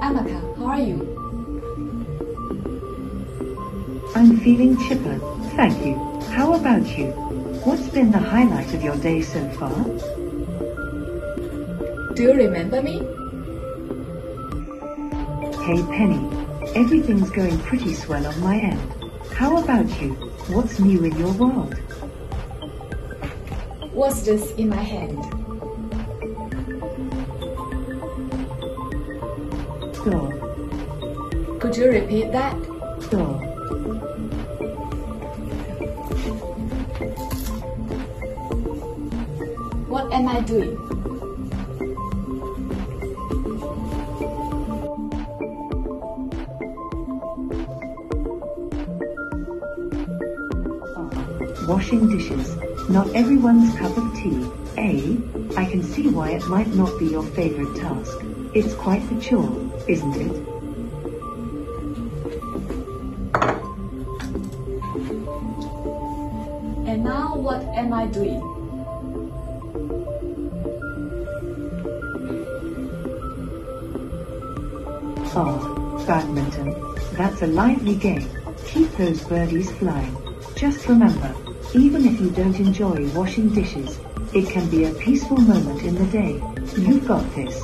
Ameca. How are you? I'm feeling chipper, thank you. How about you? What's been the highlight of your day so far? Do you remember me? Hey Penny, everything's going pretty swell on my end. How about you? What's new in your world? What's this in my hand? Could you repeat that? What am I doing? washing dishes. Not everyone's cup of tea. A, I can see why it might not be your favorite task. It's quite the chore, isn't it? And now what am I doing? Ah, badminton. That's a lively game. Keep those birdies flying. Just remember, even if you don't enjoy washing dishes, it can be a peaceful moment in the day. You've got this.